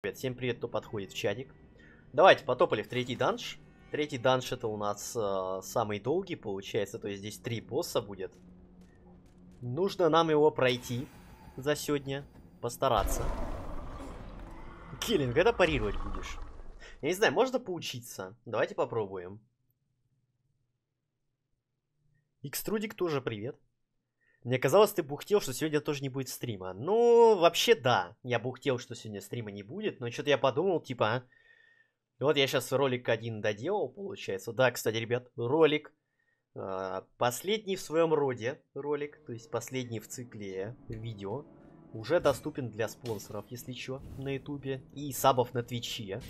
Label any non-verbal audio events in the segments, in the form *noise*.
Привет, всем привет, кто подходит в чатик. Давайте потопали в третий данж. Третий данж это у нас э, самый долгий получается, то есть здесь три босса будет. Нужно нам его пройти за сегодня, постараться. Киллинг, когда парировать будешь? Я не знаю, можно поучиться? Давайте попробуем. Икструдик тоже привет. Мне казалось, ты бухтел, что сегодня тоже не будет стрима. Ну, вообще да. Я бухтел, что сегодня стрима не будет, но что-то я подумал, типа, а? Вот я сейчас ролик один доделал, получается. Да, кстати, ребят, ролик. Э, последний в своем роде ролик, то есть последний в цикле видео. Уже доступен для спонсоров, если что, на ютубе. И сабов на твиче.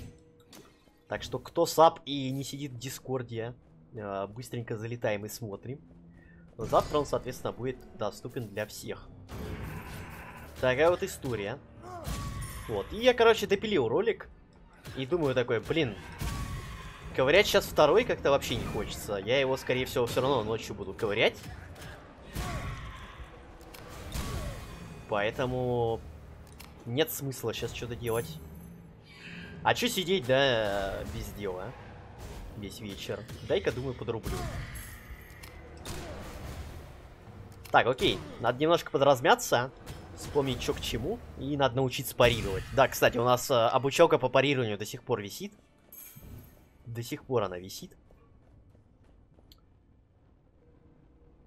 Так что, кто саб и не сидит в дискорде, э, быстренько залетаем и смотрим. Завтра он, соответственно, будет доступен для всех. Такая вот история. Вот. И я, короче, допилил ролик. И думаю такой, блин, ковырять сейчас второй как-то вообще не хочется. Я его, скорее всего, все равно ночью буду ковырять. Поэтому нет смысла сейчас что-то делать. А что сидеть, да, без дела? Весь вечер. Дай-ка, думаю, подрублю. Так, окей. Надо немножко подразмяться. Вспомнить, что к чему. И надо научиться парировать. Да, кстати, у нас э, обучалка по парированию до сих пор висит. До сих пор она висит.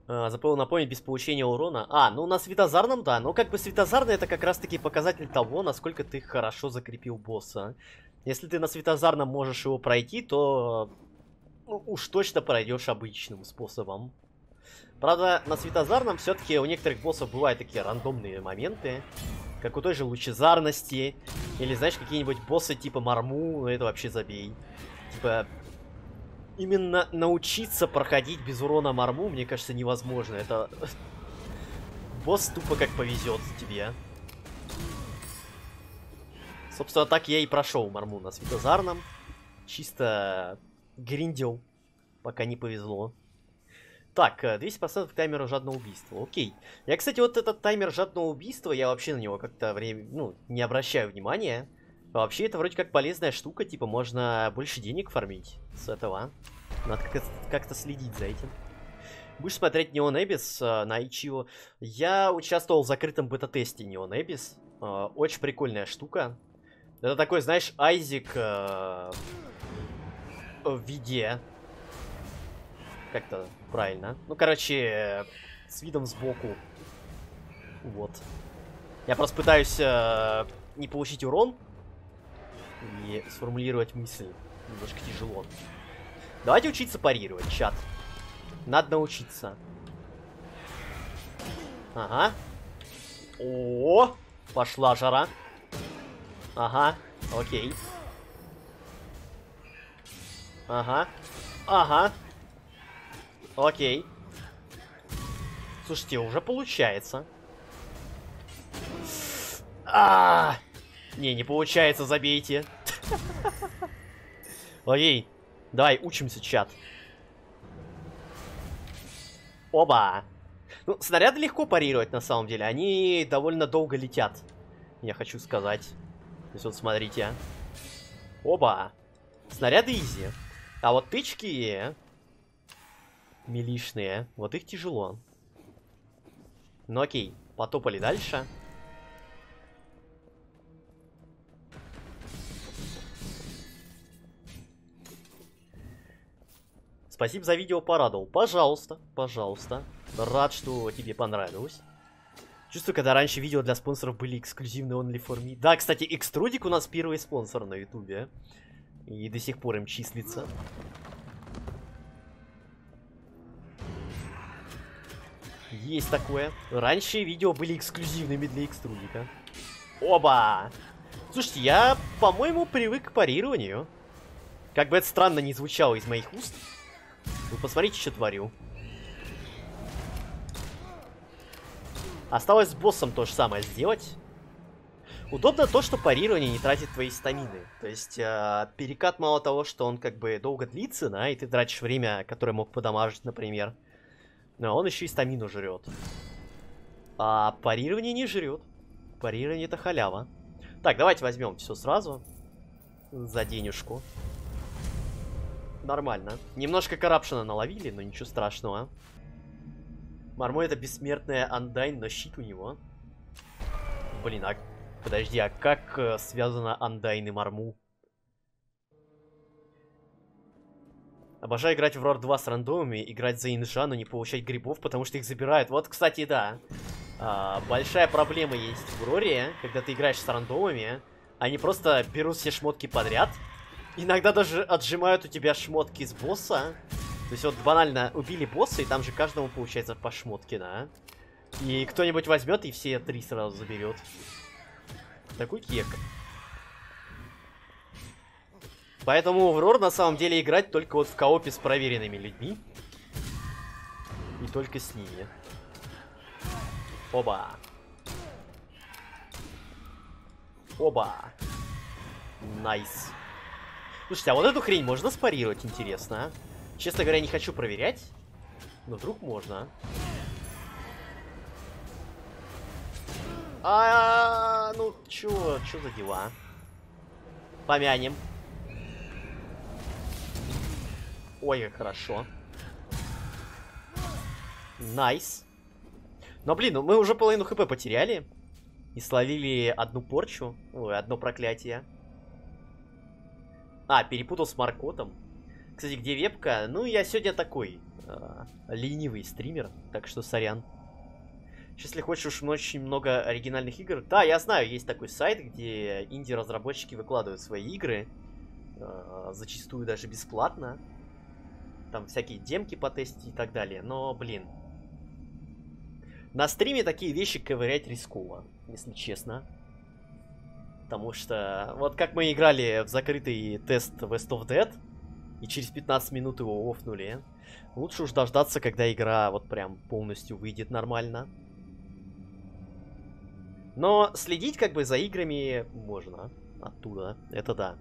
А, забыл напомнить, без получения урона. А, ну на светозарном, да. Но как бы светозарный это как раз-таки показатель того, насколько ты хорошо закрепил босса. Если ты на светозарном можешь его пройти, то ну, уж точно пройдешь обычным способом. Правда, на светозарном все-таки у некоторых боссов бывают такие рандомные моменты. Как у той же лучезарности. Или, знаешь, какие-нибудь боссы типа Марму, ну это вообще забей. Типа, именно научиться проходить без урона Марму, мне кажется, невозможно. Это... *laughs* Босс тупо как повезет тебе. Собственно, так я и прошел Марму на Светозарном. Чисто гриндил, пока не повезло. Так, 200% к таймеру жадного убийства. Окей. Я, кстати, вот этот таймер жадного убийства, я вообще на него как-то время, ну, не обращаю внимания. Вообще, это вроде как полезная штука, типа, можно больше денег фармить с этого. Надо как-то как следить за этим. Будешь смотреть Neon Abyss э, на Ичио. Я участвовал в закрытом бета-тесте Neon Abyss. Э, очень прикольная штука. Это такой, знаешь, Айзик э, в виде как-то правильно. Ну, короче, с видом сбоку. Вот. Я просто пытаюсь э, не получить урон и сформулировать мысль. Немножко тяжело. Давайте учиться парировать, чат. Надо научиться. Ага. О, пошла жара. Ага, окей. Ага. Ага. Окей. Слушайте, уже получается. А, -а, -а! Не, не получается, забейте. Окей. Давай, учимся, чат. Оба. Ну, снаряды легко парировать, на самом деле. Они довольно долго летят. Я хочу сказать. То есть вот смотрите. Оба. Снаряды изи. А вот тычки милишные. Вот их тяжело. Ну окей, потопали дальше. Спасибо за видео, порадовал. Пожалуйста, пожалуйста. Рад, что тебе понравилось. Чувствую, когда раньше видео для спонсоров были эксклюзивные only for me. Да, кстати, Экструдик у нас первый спонсор на ютубе. И до сих пор им числится. Есть такое. Раньше видео были эксклюзивными для экструдика. Оба! Слушайте, я, по-моему, привык к парированию. Как бы это странно не звучало из моих уст. Вы посмотрите, что творю. Осталось с боссом то же самое сделать. Удобно то, что парирование не тратит твои стамины. То есть, э, перекат мало того, что он как бы долго длится, да, и ты тратишь время, которое мог подамажить, например. Но он еще и стамину жрет. А парирование не жрет. Парирование это халява. Так, давайте возьмем все сразу. За денежку. Нормально. Немножко corruption а наловили, но ничего страшного. Мармо это бессмертная Undyne, но щит у него. Блин, а... Подожди, а как э, связано Undyne и марму? Обожаю играть в RoR 2 с рандомами, играть за инжа, но не получать грибов, потому что их забирают. Вот, кстати, да. А, большая проблема есть в Роре, когда ты играешь с рандомами. Они просто берут все шмотки подряд. Иногда даже отжимают у тебя шмотки с босса. То есть вот банально убили босса, и там же каждому получается по шмотке, да? И кто-нибудь возьмет и все три сразу заберет. Такой кек. Поэтому в Рор на самом деле играть только вот в коопе с проверенными людьми. И только с ними. Оба. Оба. Nice. Слушайте, а вот эту хрень можно спарировать, интересно, а? Честно говоря, не хочу проверять. Но вдруг можно. А, -а, -а ну, чё, чё за дела? Помянем. Ой, хорошо. Nice. Но, блин, ну мы уже половину HP потеряли. И словили одну порчу. Ой, одно проклятие. А, перепутал с Маркотом. Кстати, где вебка? Ну, я сегодня такой э, ленивый стример, так что сорян. Если хочешь уж очень много оригинальных игр... Да, я знаю, есть такой сайт, где инди-разработчики выкладывают свои игры. Э, зачастую даже бесплатно там всякие демки потестить и так далее. Но, блин, на стриме такие вещи ковырять рисково, если честно. Потому что, вот как мы играли в закрытый тест West of Dead, и через 15 минут его офнули, лучше уж дождаться, когда игра вот прям полностью выйдет нормально. Но следить как бы за играми можно оттуда, это да.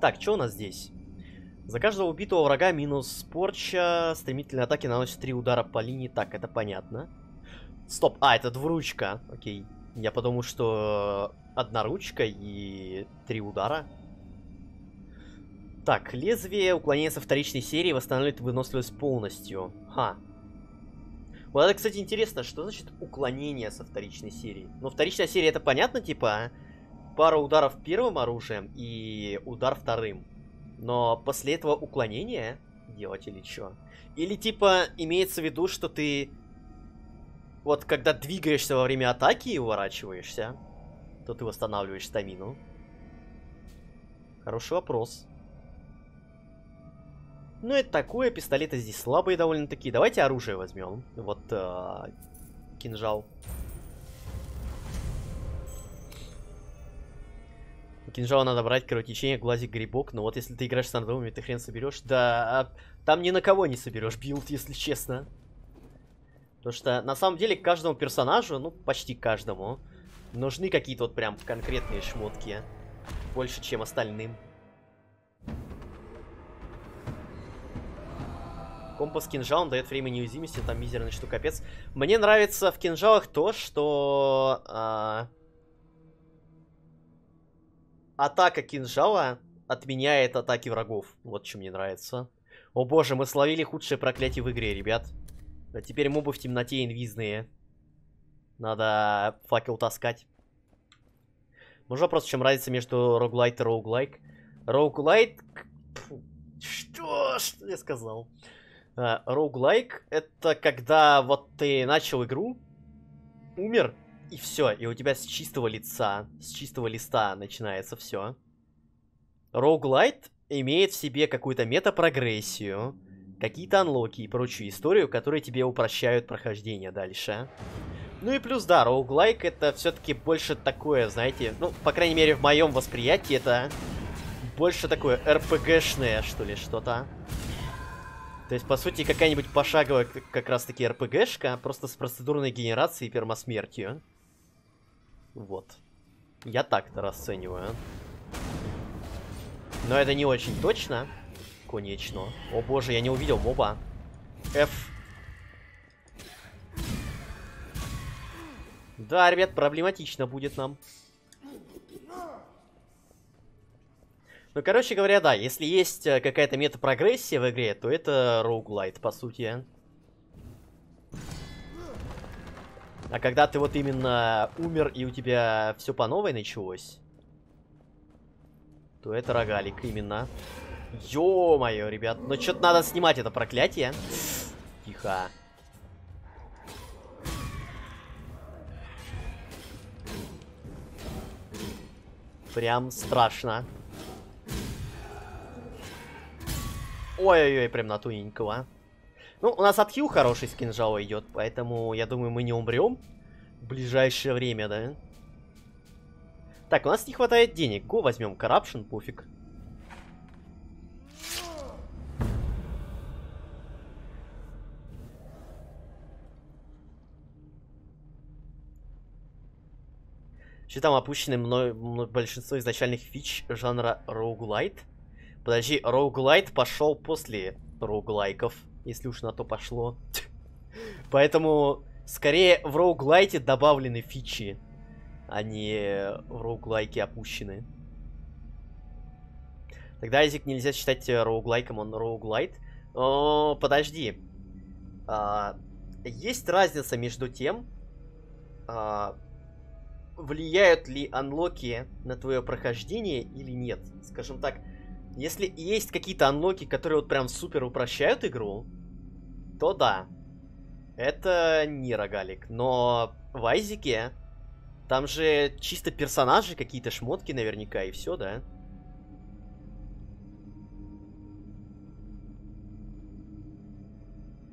Так, что у нас здесь? За каждого убитого врага минус порча. Стремительные атаки наносят три удара по линии. Так, это понятно. Стоп. А, это двуручка. Окей. Я подумал, что одна ручка и три удара. Так, лезвие уклонения со вторичной серии восстанавливает выносливость полностью. Ха. Вот это, кстати, интересно, что значит уклонение со вторичной серии? Ну, вторичная серия это понятно, типа, пара ударов первым оружием и удар вторым. Но после этого уклонение делать или что? Или типа имеется в виду, что ты вот когда двигаешься во время атаки и уворачиваешься, то ты восстанавливаешь стамину? Хороший вопрос. Ну, это такое, пистолеты здесь слабые довольно-таки. Давайте оружие возьмем. Вот э, кинжал. Кинжал надо брать, кровотечение, глазик, грибок. Но вот если ты играешь с рандомами, ты хрен соберешь. Да, а там ни на кого не соберешь билд, если честно. Потому что на самом деле каждому персонажу, ну почти каждому, нужны какие-то вот прям конкретные шмотки. Больше, чем остальным. Компас с кинжалом дает время неуязвимости, там мизерный что капец. Мне нравится в кинжалах то, что... А атака кинжала отменяет атаки врагов. Вот что мне нравится. О боже, мы словили худшее проклятие в игре, ребят. А теперь мобы в темноте инвизные. Надо факел таскать. Может вопрос, в чем разница между роглайт и роуглайк? Роуглайт... Что? Что я сказал? Роуглайк uh, это когда вот ты начал игру, умер, и все, и у тебя с чистого лица, с чистого листа начинается все. Роуглайт имеет в себе какую-то метапрогрессию, какие-то анлоки и прочую историю, которые тебе упрощают прохождение дальше. Ну и плюс, да, роуглайк это все-таки больше такое, знаете, ну, по крайней мере, в моем восприятии это больше такое РПГшное, что ли, что-то. То есть, по сути, какая-нибудь пошаговая как раз-таки РПГшка, просто с процедурной генерацией и пермосмертью. Вот. Я так-то расцениваю. Но это не очень точно. Конечно. О боже, я не увидел моба. F. Да, ребят, проблематично будет нам. Ну, короче говоря, да, если есть э, какая-то метапрогрессия в игре, то это роуглайт, по сути. А когда ты вот именно умер и у тебя все по новой началось, то это рогалик именно. Ё-моё, ребят, ну что-то надо снимать это проклятие. Тихо. Прям страшно. Ой-ой-ой, прям на туненького. Ну, у нас отхил хороший с кинжала идет, поэтому я думаю, мы не умрем в ближайшее время, да? Так, у нас не хватает денег. Го возьмем Corruption, пофиг. Там опущены мной большинство изначальных фич жанра роуглайт? Подожди, роуглайт пошел после роуглайков, если уж на то пошло. *laughs* Поэтому, скорее, в роуглайте добавлены фичи, а не в роуглайке опущены. Тогда язык нельзя считать роуглайком, он роуглайт. О, подожди. А, есть разница между тем, а, влияют ли анлоки на твое прохождение или нет. Скажем так, если есть какие-то анлоки, которые вот прям супер упрощают игру, то да. Это не рогалик. Но в Айзике там же чисто персонажи, какие-то шмотки наверняка и все, да?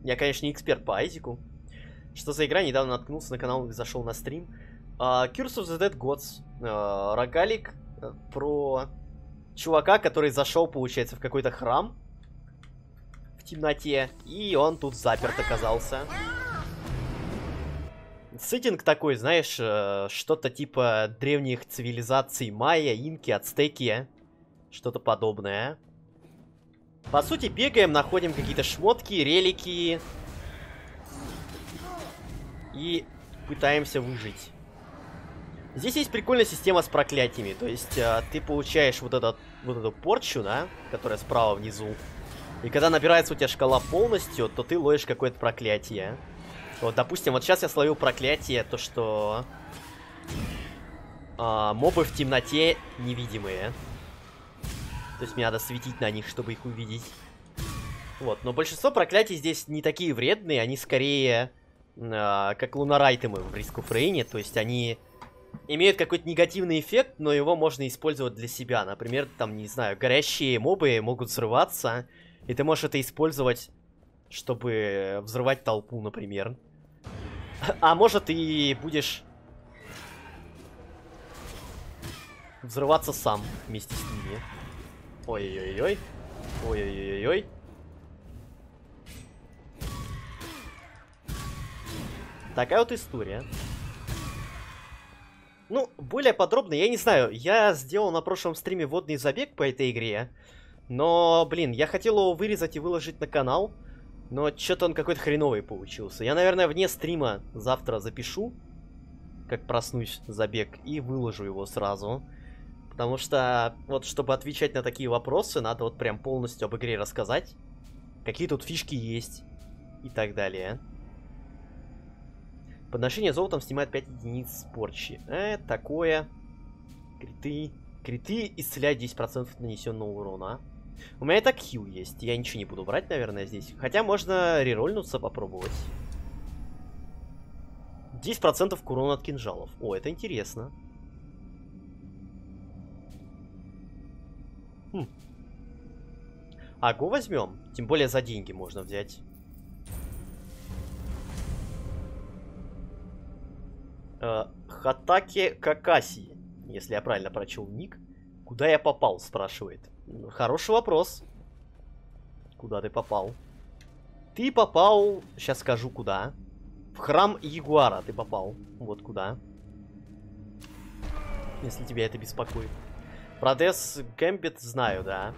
Я, конечно, не эксперт по Айзику. Что за игра? Недавно наткнулся на канал и зашел на стрим. Uh, Curse of the Dead Gods. Uh, рогалик uh, про чувака, который зашел, получается, в какой-то храм темноте, и он тут заперт оказался. Сеттинг такой, знаешь, uh, что-то типа древних цивилизаций майя, инки, ацтеки, что-то подобное. По сути, бегаем, находим какие-то шмотки, релики и пытаемся выжить. Здесь есть прикольная система с проклятиями. То есть э, ты получаешь вот, этот, вот эту порчу, да, которая справа внизу. И когда набирается у тебя шкала полностью, то ты ловишь какое-то проклятие. Вот, допустим, вот сейчас я словил проклятие, то что... Э, мобы в темноте невидимые. То есть мне надо светить на них, чтобы их увидеть. Вот, но большинство проклятий здесь не такие вредные, они скорее э, как лунарайтемы в Риску Фрейне, то есть они имеют какой-то негативный эффект, но его можно использовать для себя. Например, там, не знаю, горящие мобы могут взрываться, и ты можешь это использовать, чтобы взрывать толпу, например. А может и будешь взрываться сам вместе с ними. Ой-ой-ой. Ой-ой-ой-ой. Такая вот история. Ну, более подробно, я не знаю. Я сделал на прошлом стриме водный забег по этой игре. Но, блин, я хотел его вырезать и выложить на канал. Но что-то он какой-то хреновый получился. Я, наверное, вне стрима завтра запишу, как проснусь забег, и выложу его сразу. Потому что, вот, чтобы отвечать на такие вопросы, надо вот прям полностью об игре рассказать. Какие тут фишки есть и так далее. Подношение золотом снимает 5 единиц порчи. Э, такое. Криты. Криты исцеляют 10% нанесенного урона. У меня и так хил есть. Я ничего не буду брать, наверное, здесь. Хотя можно рерольнуться попробовать. 10% к от кинжалов. О, это интересно. Хм. А, го возьмем. Тем более за деньги можно взять. Э, Хатаки Какаси, если я правильно прочел ник. Куда я попал, спрашивает. Хороший вопрос. Куда ты попал? Ты попал, сейчас скажу куда. В храм Ягуара ты попал. Вот куда. Если тебя это беспокоит. Про Дес Гэмбит знаю, да.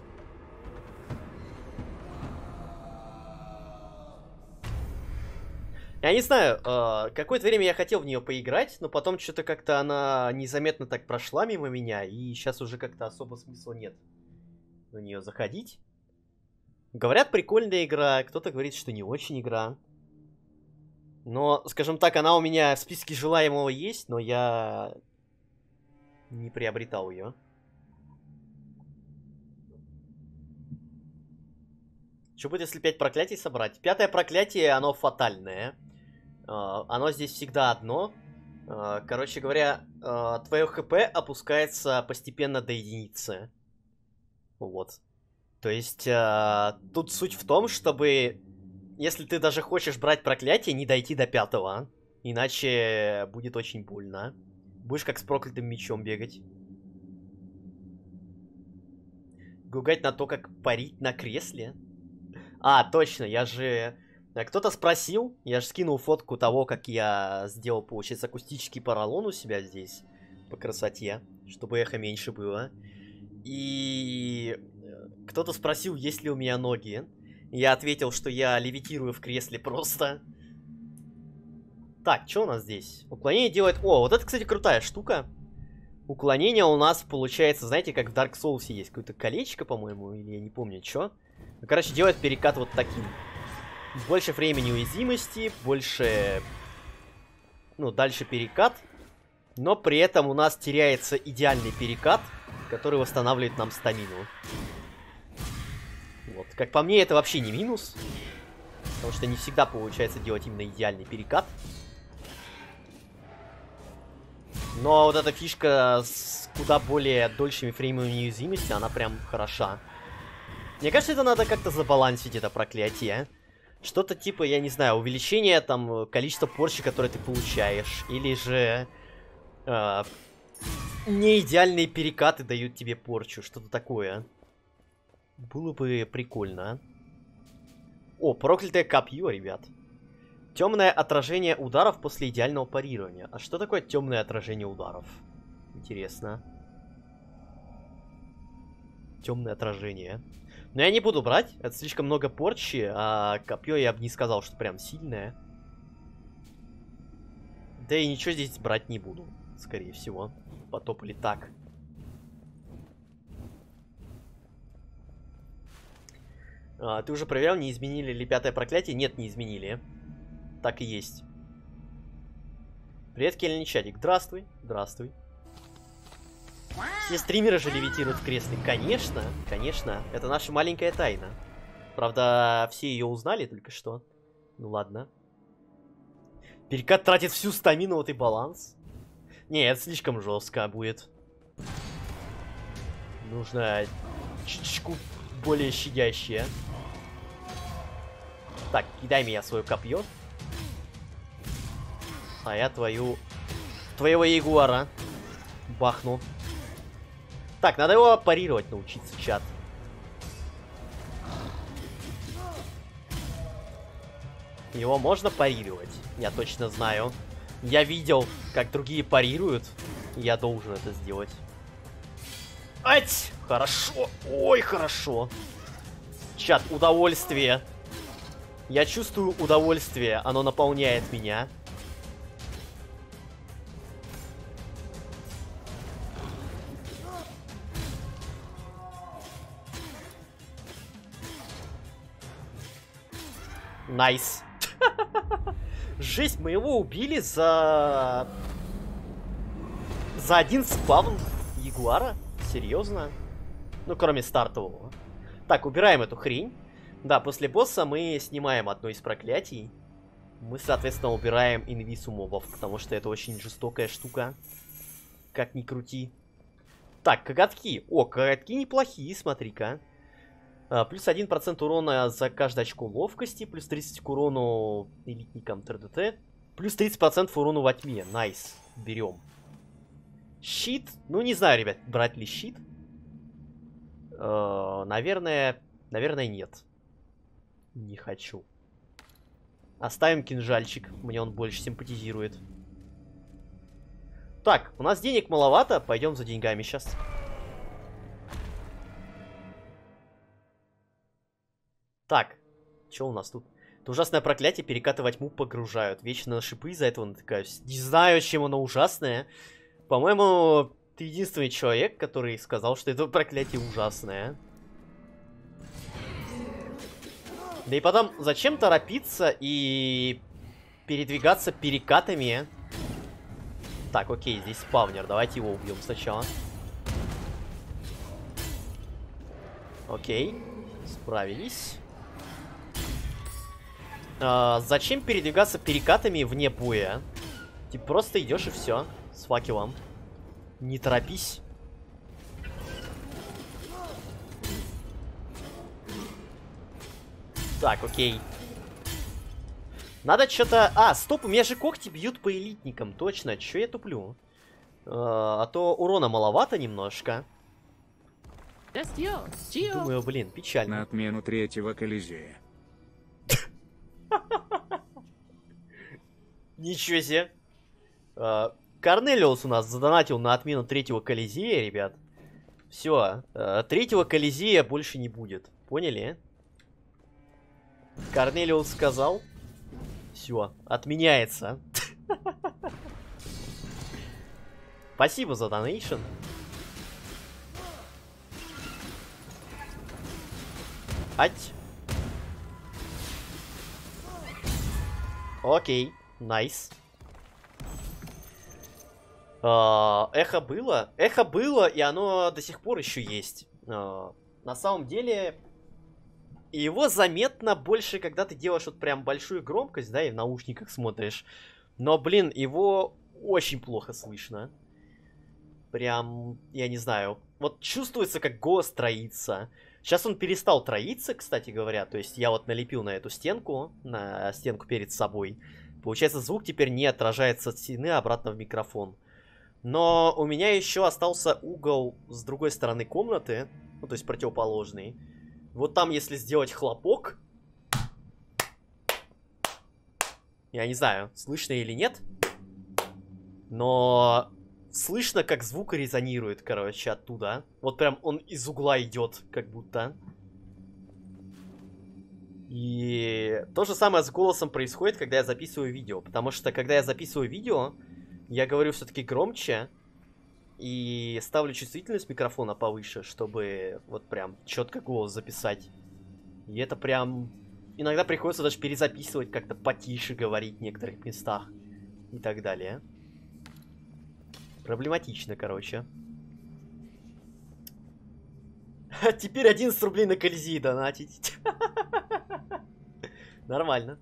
Я не знаю, э, какое-то время я хотел в нее поиграть, но потом что-то как-то она незаметно так прошла мимо меня, и сейчас уже как-то особо смысла нет на нее заходить. Говорят, прикольная игра, кто-то говорит, что не очень игра. Но, скажем так, она у меня в списке желаемого есть, но я не приобретал ее. Что будет, если пять проклятий собрать? Пятое проклятие, оно фатальное. Uh, оно здесь всегда одно. Uh, короче говоря, uh, твое хп опускается постепенно до единицы. Вот. То есть, тут суть в том, чтобы, если ты даже хочешь брать проклятие, не дойти до пятого. Иначе будет очень больно. Будешь как с проклятым мечом бегать. Гугать на то, как парить на кресле. А, точно, я же... Э, кто-то спросил, я же скинул фотку того, как я сделал, получается, акустический поролон у себя здесь. По красоте, чтобы эхо меньше было. И кто-то спросил, есть ли у меня ноги. Я ответил, что я левитирую в кресле *laughs* просто. Так, что у нас здесь? Уклонение делает... О, вот это, кстати, крутая штука. Уклонение у нас получается, знаете, как в Dark Souls есть какое-то колечко, по-моему, или я не помню, что. Ну, короче, делает перекат вот таким. Больше времени уязвимости, больше... Ну, дальше перекат. Но при этом у нас теряется идеальный перекат, который восстанавливает нам стамину. Вот. Как по мне, это вообще не минус. Потому что не всегда получается делать именно идеальный перекат. Но вот эта фишка с куда более дольшими фреймами неуязвимости, она прям хороша. Мне кажется, это надо как-то забалансить, это проклятие. Что-то типа, я не знаю, увеличение там количества порчи, которые ты получаешь. Или же... Э, не идеальные перекаты дают тебе порчу. Что-то такое. Было бы прикольно. О, проклятое копье, ребят. Темное отражение ударов после идеального парирования. А что такое темное отражение ударов? Интересно. Темное отражение. Но я не буду брать, это слишком много порчи, а копье я бы не сказал, что прям сильное. Да и ничего здесь брать не буду, скорее всего. Потопали так. А, ты уже проверял, не изменили ли пятое проклятие? Нет, не изменили. Так и есть. Привет, Кельни Чадик. Здравствуй. Здравствуй. Все стримеры же левитируют в кресле. Конечно, конечно. Это наша маленькая тайна. Правда, все ее узнали только что. Ну ладно. Перекат тратит всю стамину, вот и баланс. Не, это слишком жестко будет. Нужно чуть-чуть более щадящее. Так, кидай меня свое копье. А я твою... Твоего ягуара бахну. Так, надо его парировать научиться, чат. Его можно парировать, я точно знаю. Я видел, как другие парируют. Я должен это сделать. Ать! Хорошо. Ой, хорошо. Чат, удовольствие. Я чувствую удовольствие. Оно наполняет меня. Nice. Жесть, мы его убили за... За один спавн ягуара? Серьезно? Ну, кроме стартового. Так, убираем эту хрень. Да, после босса мы снимаем одно из проклятий. Мы, соответственно, убираем инвиз у мобов, потому что это очень жестокая штука. Как ни крути. Так, коготки. О, коготки неплохие, смотри-ка. А, плюс 1% урона за каждое очко ловкости, плюс 30 к урону элитникам ТРДТ, плюс 30% урону во тьме. Nice. Берем. Щит. Ну, не знаю, ребят, брать ли щит. Э, наверное, наверное, нет. Не хочу. Оставим кинжальчик. Мне он больше симпатизирует. Так, у нас денег маловато. Пойдем за деньгами сейчас. Так, что у нас тут? Это ужасное проклятие перекатывать мук погружают. Вечно на шипы из-за этого натыкаюсь. Не знаю, чем оно ужасное. По-моему, ты единственный человек, который сказал, что это проклятие ужасное. Да и потом, зачем торопиться и передвигаться перекатами? Так, окей, здесь спавнер. Давайте его убьем сначала. Окей, справились. А, зачем передвигаться перекатами вне боя? Ты просто идешь и все. С факелом. Не торопись. Так, окей. Надо что-то... А, стоп, у меня же когти бьют по элитникам. Точно, что я туплю? А, а то урона маловато немножко. Думаю, блин, печально. На отмену третьего Колизея. Ничего себе. А, Корнелиус у нас задонатил на отмену третьего Колизея, ребят. Все, а, третьего Колизея больше не будет. Поняли? Корнелиус сказал. Все, отменяется. Спасибо за донейшн. Ать. Окей, найс. А, эхо было. Эхо было, и оно до сих пор еще есть. А, на самом деле, его заметно больше, когда ты делаешь вот прям большую громкость, да, и в наушниках смотришь. Но, блин, его очень плохо слышно. Прям, я не знаю. Вот чувствуется, как голос троится. Сейчас он перестал троиться, кстати говоря. То есть я вот налепил на эту стенку, на стенку перед собой. Получается, звук теперь не отражается от стены обратно в микрофон. Но у меня еще остался угол с другой стороны комнаты, ну, то есть противоположный. Вот там, если сделать хлопок, я не знаю, слышно или нет, но слышно, как звук резонирует, короче, оттуда. Вот прям он из угла идет, как будто. И то же самое с голосом происходит, когда я записываю видео. Потому что, когда я записываю видео, я говорю все-таки громче. И ставлю чувствительность микрофона повыше, чтобы вот прям четко голос записать. И это прям... Иногда приходится даже перезаписывать, как-то потише говорить в некоторых местах. И так далее. Проблематично, короче. *laughs* Теперь 11 рублей на Колизии донатить. *laughs* Нормально.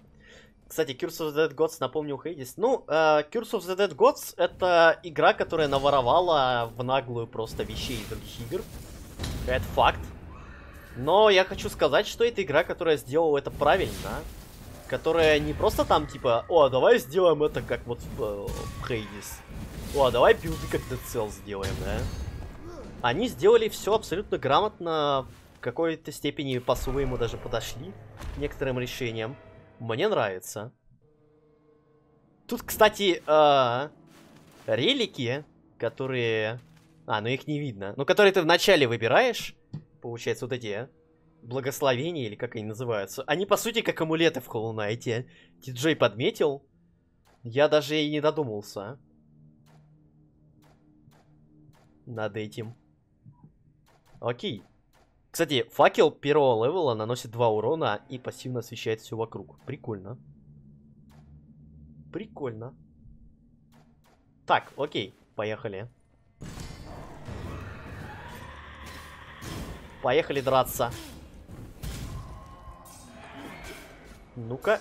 Кстати, Curse of the Dead Gods, напомню, Хейдис. Ну, uh, Curse of the Dead Gods это игра, которая наворовала в наглую просто вещей из других игр. Это факт. Но я хочу сказать, что это игра, которая сделала это правильно. Которая не просто там типа, о, давай сделаем это как вот в, э, в Хейдис. О, давай билды как Dead Cells сделаем, да? Они сделали все абсолютно грамотно, в какой-то степени по-своему даже подошли некоторым решениям. Мне нравится. Тут, кстати, э, релики, которые... А, ну их не видно. Ну, которые ты вначале выбираешь, получается, вот эти благословения, или как они называются. Они, по сути, как амулеты в Hollow Knight. Подметил. Я даже и не додумался. Над этим. Окей. Кстати, факел первого левела наносит 2 урона и пассивно освещает все вокруг. Прикольно. Прикольно. Так, окей, поехали. Поехали драться. Ну-ка.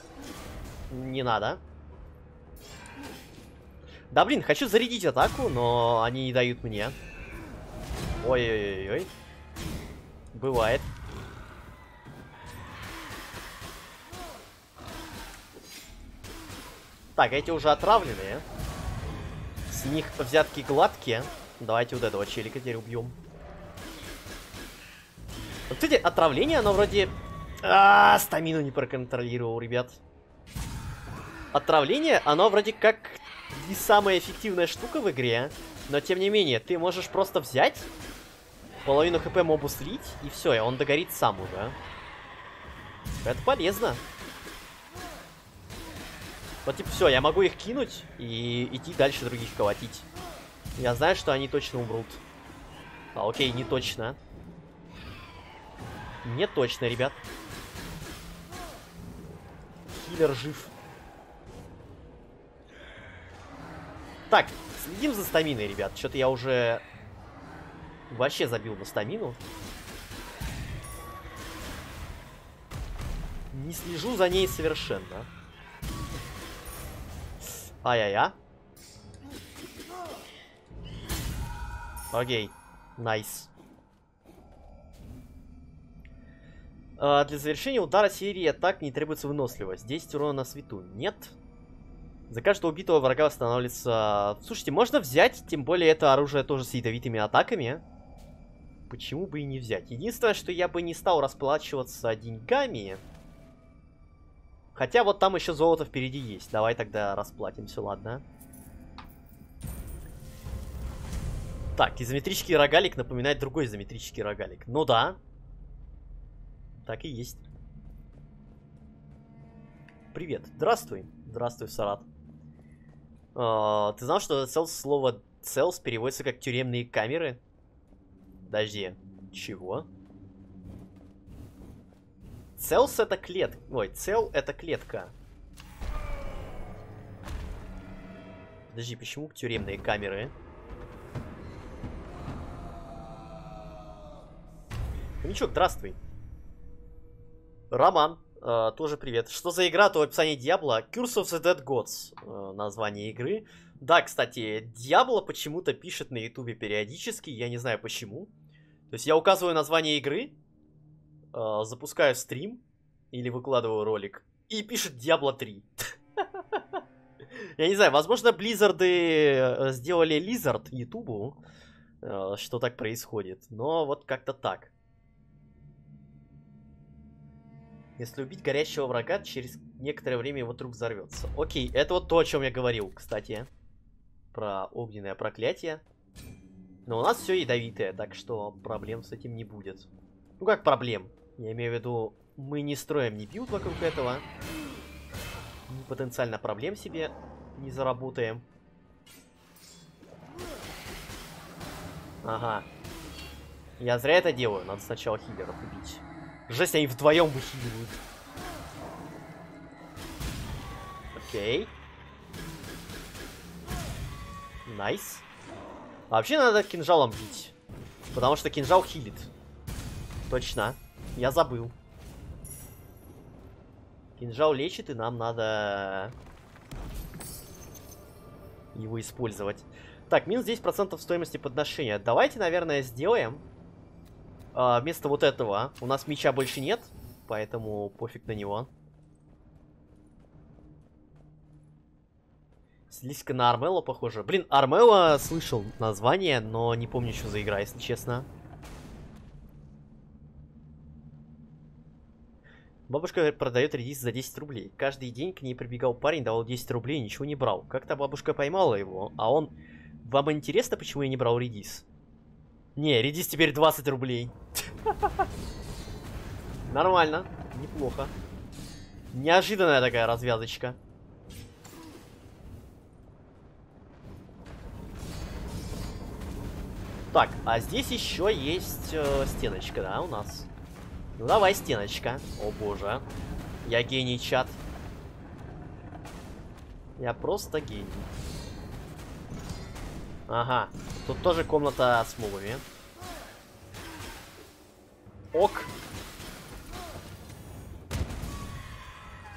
Не надо. Да блин, хочу зарядить атаку, но они не дают мне. Ой-ой-ой-ой. Бывает. Так, эти уже отравленные. С них взятки гладкие. Давайте вот этого челика теперь убьем. Вот, кстати, отравление, оно вроде... А, -а, -а стамину не проконтролировал, ребят. Отравление, оно вроде как не самая эффективная штука в игре. Но, тем не менее, ты можешь просто взять половину хп мобу слить, и все, и он догорит сам уже. Это полезно. Вот типа все, я могу их кинуть и идти дальше других колотить. Я знаю, что они точно умрут. А, окей, не точно. Не точно, ребят. Хиллер жив. Так, следим за стаминой, ребят. Что-то я уже вообще забил на стамину. Не слежу за ней совершенно. Ай-яй-я. Окей. Nice. А, для завершения удара серии атак не требуется выносливость. 10 урона на свету. Нет. За каждого убитого врага восстанавливается... Слушайте, можно взять, тем более это оружие тоже с ядовитыми атаками. Почему бы и не взять? Единственное, что я бы не стал расплачиваться деньгами. Хотя вот там еще золото впереди есть. Давай тогда расплатимся, ладно. Так, изометрический рогалик напоминает другой изометрический рогалик. Ну да. Так и есть. Привет. Здравствуй. Здравствуй, Сарат. А, ты знал, что целс слово целс переводится как тюремные камеры? Подожди. Чего? Целс это клетка. Ой, цел это клетка. Подожди, почему тюремные камеры? Хомячок, здравствуй. Роман, э, тоже привет. Что за игра? То в описании Диабло. Curse of the Dead Gods. Э, название игры. Да, кстати, Диабло почему-то пишет на ютубе периодически. Я не знаю почему. То есть я указываю название игры, э, запускаю стрим или выкладываю ролик, и пишет Diablo *laughs* 3. Я не знаю, возможно, Близзарды э, сделали Лизард Ютубу, э, что так происходит, но вот как-то так. Если убить горящего врага, через некоторое время его труп взорвется. Окей, это вот то, о чем я говорил, кстати. Про огненное проклятие. Но у нас все ядовитое, так что проблем с этим не будет. Ну как проблем? Я имею в виду, мы не строим ни билд вокруг этого. Потенциально проблем себе не заработаем. Ага. Я зря это делаю. Надо сначала хиллеров убить. Жесть, они вдвоем выхиливают. Окей. Nice. Вообще надо кинжалом бить. Потому что кинжал хилит. Точно. Я забыл. Кинжал лечит, и нам надо его использовать. Так, минус 10% стоимости подношения. Давайте, наверное, сделаем а, вместо вот этого. У нас меча больше нет, поэтому пофиг на него. Слизка на Армело похоже. Блин, Армело слышал название, но не помню, что за игра, если честно. Бабушка продает редис за 10 рублей. Каждый день к ней прибегал парень, давал 10 рублей, ничего не брал. Как-то бабушка поймала его, а он... Вам интересно, почему я не брал редис? Не, редис теперь 20 рублей. *laughs* Нормально, неплохо. Неожиданная такая развязочка. Так, а здесь еще есть э, стеночка, да, у нас? Ну давай, стеночка. О боже. Я гений, чат. Я просто гений. Ага. Тут тоже комната с мобами. Ок.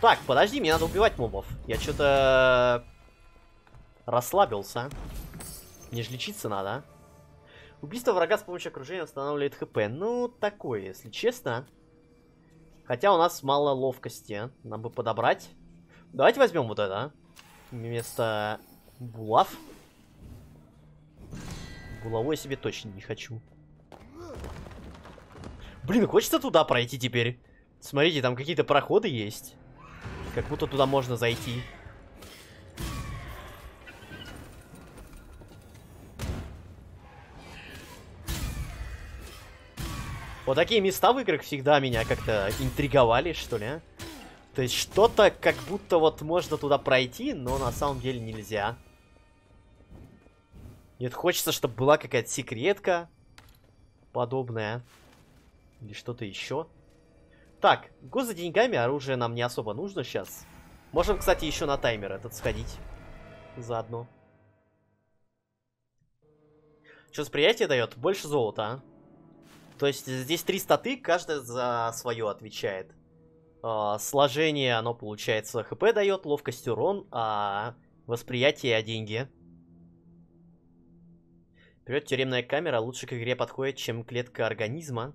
Так, подожди, мне надо убивать мобов. Я что-то расслабился. Мне же лечиться надо. Убийство врага с помощью окружения восстанавливает хп. Ну, такое, если честно. Хотя у нас мало ловкости. Нам бы подобрать. Давайте возьмем вот это. А. Вместо булав. Булавой себе точно не хочу. Блин, хочется туда пройти теперь. Смотрите, там какие-то проходы есть. Как будто туда можно зайти. Вот такие места в играх всегда меня как-то интриговали, что ли, а? То есть что-то как будто вот можно туда пройти, но на самом деле нельзя. Нет, хочется, чтобы была какая-то секретка подобная. Или что-то еще. Так, го за деньгами, оружие нам не особо нужно сейчас. Можем, кстати, еще на таймер этот сходить. Заодно. Что восприятие дает? Больше золота, а? То есть здесь три статы, каждая за свое отвечает. А, сложение, оно получается хп дает, ловкость урон, а восприятие а деньги. Вперед, тюремная камера лучше к игре подходит, чем клетка организма.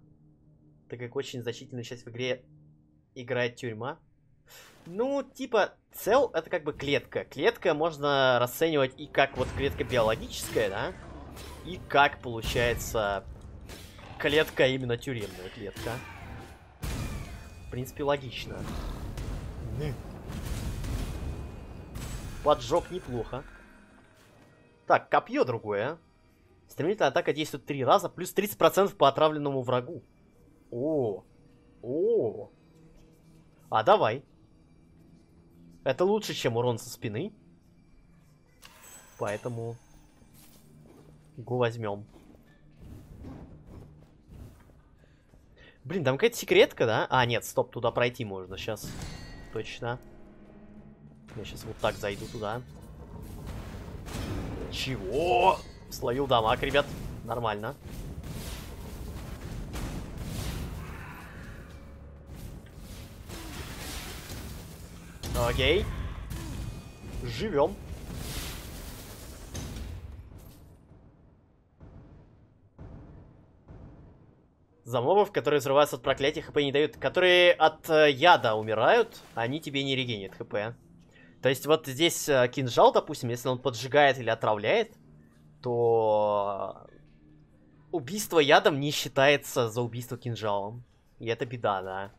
Так как очень значительная часть в игре играет тюрьма. Ну, типа, цел это как бы клетка. Клетка можно расценивать и как вот клетка биологическая, да? И как, получается, клетка именно тюремная клетка. В принципе, логично. Поджог неплохо. Так, копье другое. Стремительная атака действует три раза, плюс 30% по отравленному врагу. О, о. А давай. Это лучше, чем урон со спины. Поэтому... Го возьмем. Блин, там какая-то секретка, да? А, нет, стоп, туда пройти можно сейчас. Точно. Я сейчас вот так зайду туда. Чего? Словил дамаг, ребят. Нормально. Окей. Живем. За мобов, которые взрываются от проклятия, хп не дают. Которые от э, яда умирают, они тебе не регенят хп. То есть вот здесь э, кинжал, допустим, если он поджигает или отравляет, то убийство ядом не считается за убийство кинжалом. И это беда, да.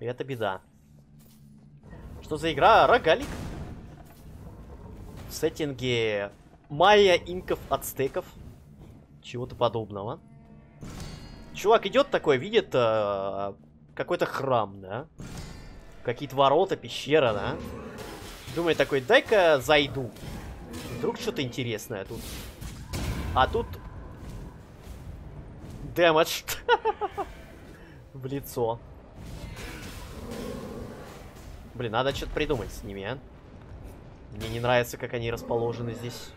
И это беда. Что за игра? Рогалик. В сеттинге майя, инков, ацтеков. Чего-то подобного. Чувак идет такой, видит э, какой-то храм, да? Какие-то ворота, пещера, да? Думает такой, дай-ка зайду. Вдруг что-то интересное тут. А тут... Damage. *laughs* В лицо. Блин, надо что-то придумать с ними, а. Мне не нравится, как они расположены здесь.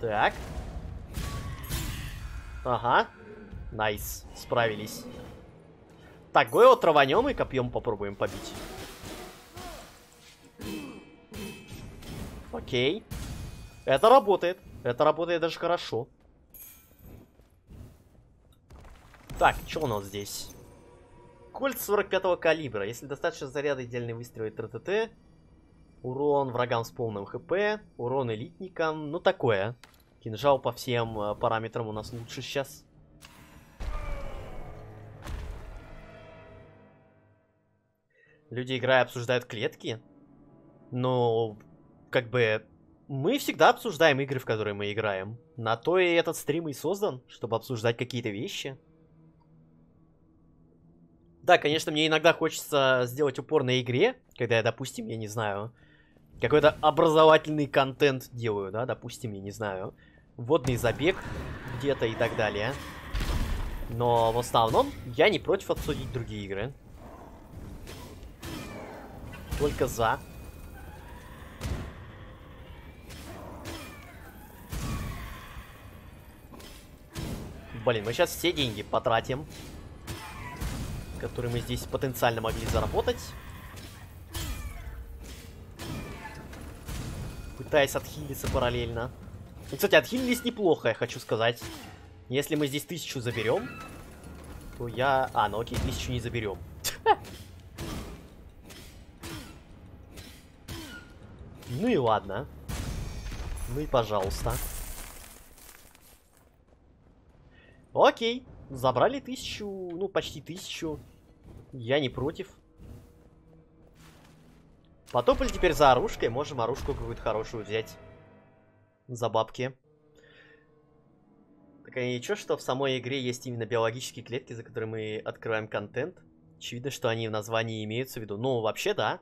Так. Ага. Nice. Справились. Так, Гойл траванем и копьем попробуем побить. Окей. Это работает. Это работает даже хорошо. Так, что у нас здесь? Кольт 45-го калибра. Если достаточно заряда, идеальный выстрел ТТТ. Урон врагам с полным хп. Урон элитникам. Ну, такое. Кинжал по всем э, параметрам у нас лучше сейчас. Люди, играя, обсуждают клетки. Но, как бы, мы всегда обсуждаем игры, в которые мы играем. На то и этот стрим и создан, чтобы обсуждать какие-то вещи. Да, конечно, мне иногда хочется сделать упор на игре, когда я, допустим, я не знаю, какой-то образовательный контент делаю, да, допустим, я не знаю, водный забег где-то и так далее. Но в основном я не против обсудить другие игры. Только за. Блин, мы сейчас все деньги потратим который мы здесь потенциально могли заработать. Пытаясь отхилиться параллельно. И, кстати, отхилились неплохо, я хочу сказать. Если мы здесь тысячу заберем, то я... А, ну окей, тысячу не заберем. Ну и ладно. Ну и пожалуйста. Окей. Забрали тысячу, ну, почти тысячу. Я не против. Потопали теперь за оружкой. Можем оружку какую-то хорошую взять. За бабки. Так а ничего, что в самой игре есть именно биологические клетки, за которые мы открываем контент? Очевидно, что они в названии имеются в виду. Ну, вообще, да.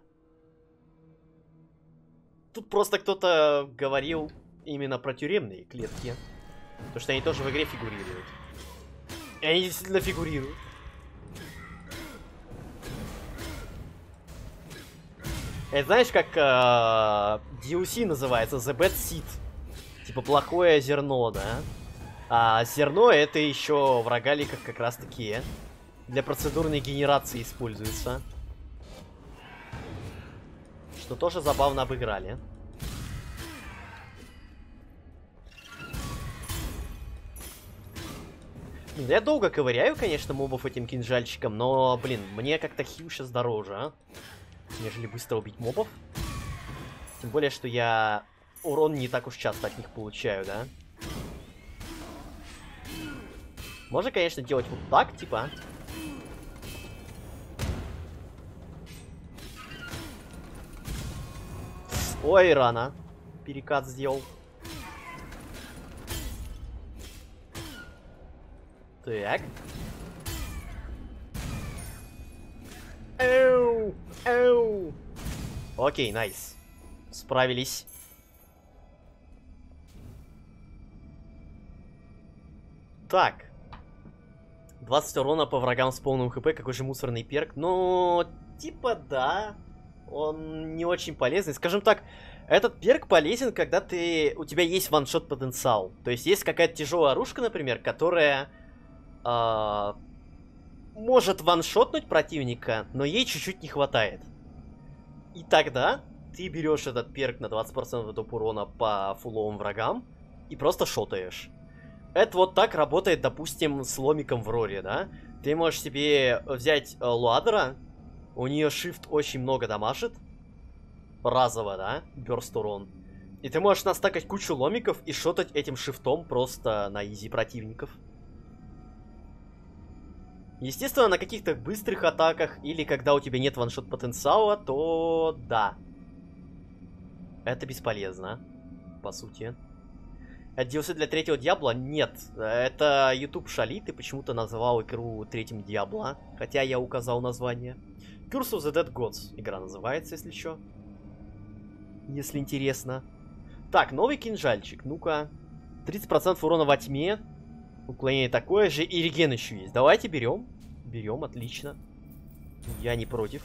Тут просто кто-то говорил именно про тюремные клетки. Потому что они тоже в игре фигурируют. И они действительно фигурируют. Это знаешь, как э, DLC называется The Bad Seed. Типа плохое зерно, да? А зерно это еще в рогаликах как раз таки для процедурной генерации используется. Что тоже забавно обыграли. Я долго ковыряю, конечно, мобов этим кинжальчиком, но, блин, мне как-то хил сейчас дороже, а? Нежели быстро убить мобов. Тем более, что я урон не так уж часто от них получаю, да? Можно, конечно, делать вот так, типа. Ой, рано. Перекат сделал. Так. Эу, эу. Окей, найс. Справились. Так. 20 урона по врагам с полным хп, какой же мусорный перк. Ну, типа да. Он не очень полезный. Скажем так, этот перк полезен, когда ты у тебя есть ваншот потенциал. То есть есть какая-то тяжелая оружка, например, которая э, может ваншотнуть противника, но ей чуть-чуть не хватает. И тогда ты берешь этот перк на 20% доп урона по фуловым врагам и просто шотаешь. Это вот так работает, допустим, с ломиком в роре, да? Ты можешь себе взять э, Луадера, у нее shift очень много дамажит, разово, да, бёрст урон. И ты можешь настакать кучу ломиков и шотать этим шифтом просто на изи противников. Естественно, на каких-то быстрых атаках или когда у тебя нет ваншот потенциала, то да. Это бесполезно, по сути. Это для третьего Диабла? Нет. Это YouTube шалит и почему-то назвал игру третьим Диабло. Хотя я указал название. Curse of the Dead Gods игра называется, если что. Если интересно. Так, новый кинжальчик. Ну-ка. 30% урона во тьме. Уклонение такое же. И реген еще есть. Давайте берем. Берем, отлично. Я не против.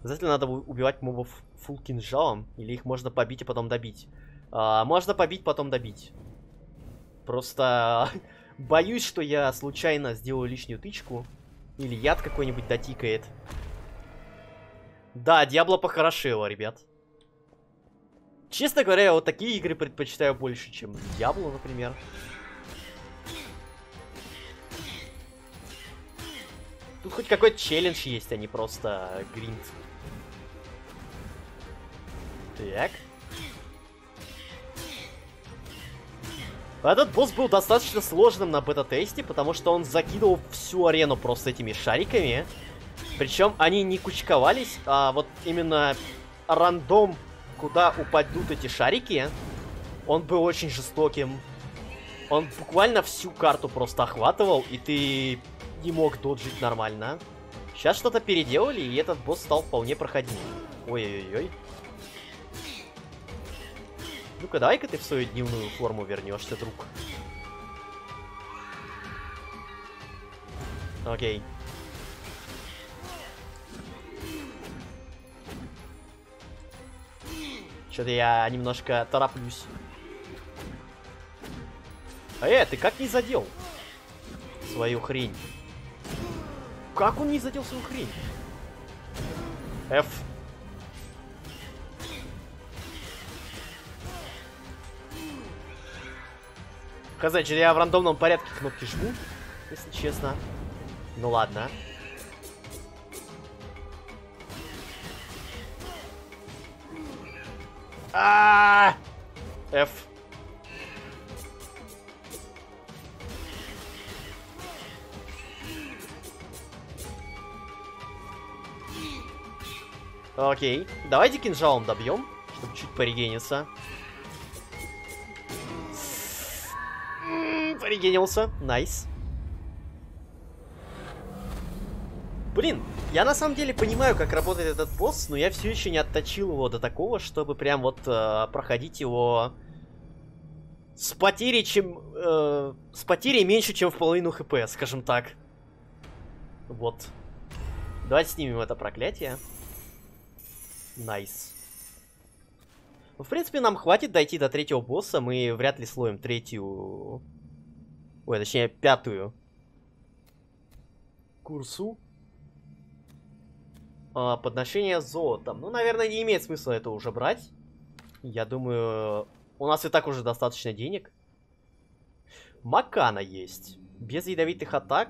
Обязательно надо убивать мобов фул кинжалом, или их можно побить и потом добить. А, можно побить, потом добить. Просто *laughs* боюсь, что я случайно сделаю лишнюю тычку. Или яд какой-нибудь дотикает. Да, Диабло похорошело, ребят. Честно говоря, я вот такие игры предпочитаю больше, чем Диабло, например. Тут хоть какой-то челлендж есть, а не просто гринд. Так. Этот босс был достаточно сложным на бета-тесте, потому что он закидывал всю арену просто этими шариками. Причем они не кучковались, а вот именно рандом, куда упадут эти шарики, он был очень жестоким. Он буквально всю карту просто охватывал, и ты не мог доджить нормально. Сейчас что-то переделали, и этот босс стал вполне проходимым. Ой-ой-ой. Ну-ка, давай-ка ты в свою дневную форму вернешься, друг. Окей. Что-то я немножко тороплюсь. Э, ты как не задел свою хрень? Как он не задел свою хрень? F. Хз, я в рандомном порядке кнопки жму, если честно. Ну ладно. А, F. Окей. Давайте кинжалом добьем, чтобы чуть порегениться. Порегенился. Nice. Я на самом деле понимаю, как работает этот босс, но я все еще не отточил его до такого, чтобы прям вот э, проходить его с потерей, чем... Э, с потерей меньше, чем в половину HP, скажем так. Вот. Давайте снимем это проклятие. Nice. Ну, в принципе, нам хватит дойти до третьего босса. Мы вряд ли словим третью... Ой, точнее, пятую. Курсу. А, подношение золотом. Ну, наверное, не имеет смысла это уже брать. Я думаю, у нас и так уже достаточно денег. Макана есть. Без ядовитых атак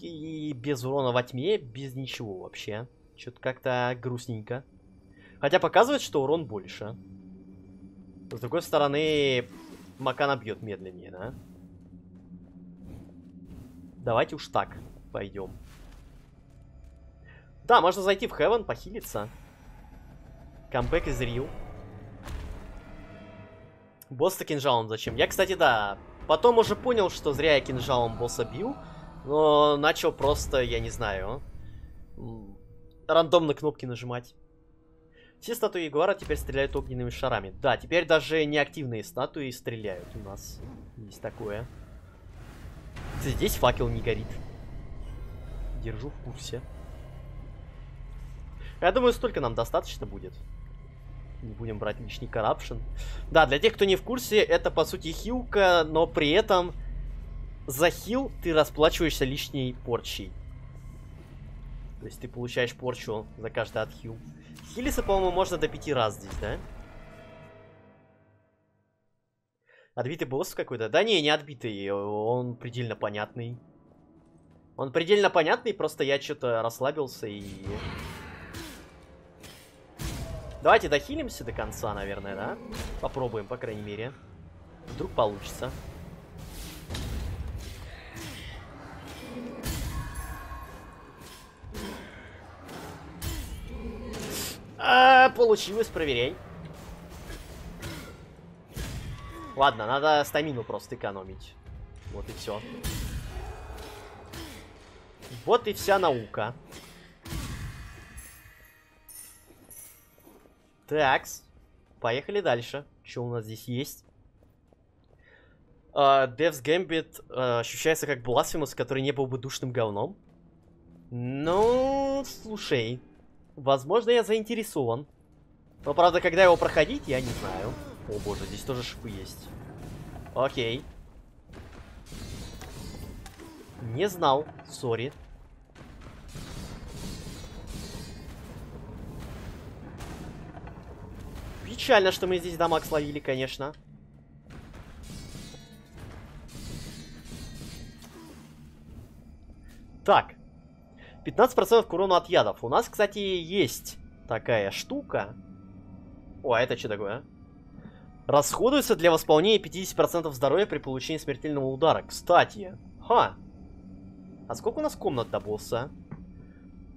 и без урона во тьме, без ничего вообще. Что-то как-то грустненько. Хотя показывает, что урон больше. С другой стороны, Макана бьет медленнее, да? Давайте уж так пойдем. Да, можно зайти в Heaven, похилиться. Камбэк из Рил. Босс-то кинжалом зачем? Я, кстати, да, потом уже понял, что зря я кинжалом босса бил. Но начал просто, я не знаю, рандомно кнопки нажимать. Все статуи Ягуара теперь стреляют огненными шарами. Да, теперь даже неактивные статуи стреляют у нас. Есть такое. Здесь факел не горит. Держу в курсе. Я думаю, столько нам достаточно будет. Не будем брать лишний коррупшн. Да, для тех, кто не в курсе, это по сути хилка, но при этом за хил ты расплачиваешься лишней порчей. То есть ты получаешь порчу за каждый отхил. Хилиса, по-моему, можно до пяти раз здесь, да? Отбитый босс какой-то? Да не, не отбитый, он предельно понятный. Он предельно понятный, просто я что-то расслабился и Давайте дохилимся до конца, наверное, да? Попробуем, по крайней мере. Вдруг получится. А, получилось, проверяй. Ладно, надо стамину просто экономить. Вот и все. Вот и вся наука. Такс. Поехали дальше. Что у нас здесь есть? Uh, Dev's Gambit uh, ощущается как Blasphemous, который не был бы душным говном. Ну, слушай. Возможно, я заинтересован. Но, правда, когда его проходить, я не знаю. О боже, здесь тоже шипы есть. Окей. Не знал, сори. Печально, что мы здесь дамаг словили, конечно. Так. 15% к урону от ядов. У нас, кстати, есть такая штука. О, а это что такое? Расходуется для восполнения 50% здоровья при получении смертельного удара. Кстати. Ха. А сколько у нас комнат до босса?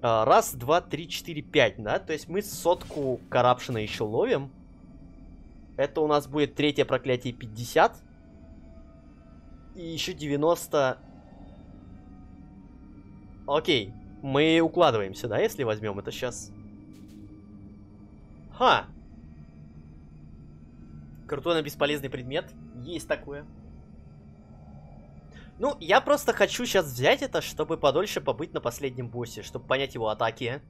А, раз, два, три, четыре, пять, да? То есть мы сотку карапшина еще ловим. Это у нас будет третье проклятие 50. И еще 90... Окей. Мы укладываемся, да, если возьмем это сейчас? Ха! Крутой, но бесполезный предмет. Есть такое. Ну, я просто хочу сейчас взять это, чтобы подольше побыть на последнем боссе, чтобы понять его атаки.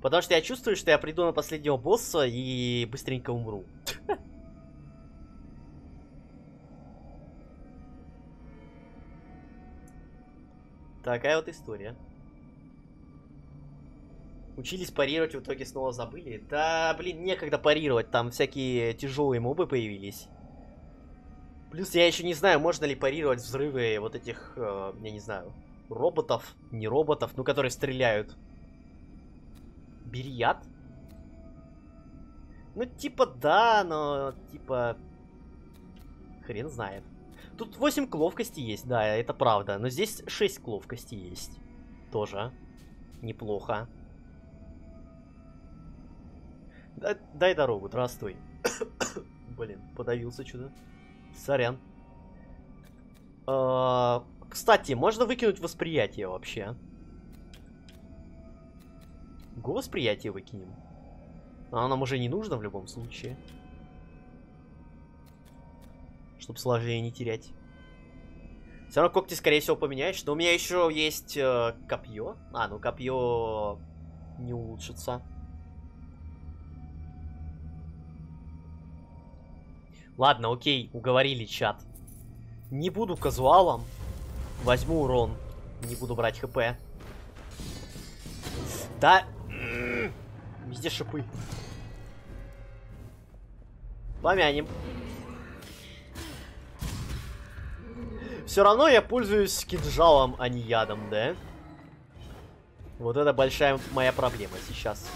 Потому что я чувствую, что я приду на последнего босса и быстренько умру. *laughs* Такая вот история. Учились парировать, в итоге снова забыли. Да, блин, некогда парировать, там всякие тяжелые мобы появились. Плюс я еще не знаю, можно ли парировать взрывы вот этих, э, я не знаю, роботов, не роботов, ну, которые стреляют. Бирьят? Ну, типа, да, но, типа, хрен знает. Тут 8 к ловкости есть, да, это правда. Но здесь 6 к ловкости есть. Тоже. Неплохо. Дай, дай дорогу, здравствуй. *coughs* Блин, подавился что-то. Сорян. А, кстати, можно выкинуть восприятие вообще. Го восприятие выкинем. Оно нам уже не нужно в любом случае. Чтобы сложнее не терять. Все равно когти, скорее всего, поменяешь. Но у меня еще есть э, копье. А, ну копье не улучшится. Ладно, окей, уговорили чат. Не буду казуалом. Возьму урон. Не буду брать хп. Да. Везде шипы. Помянем. Все равно я пользуюсь кинжалом, а не ядом, да? Вот это большая моя проблема сейчас.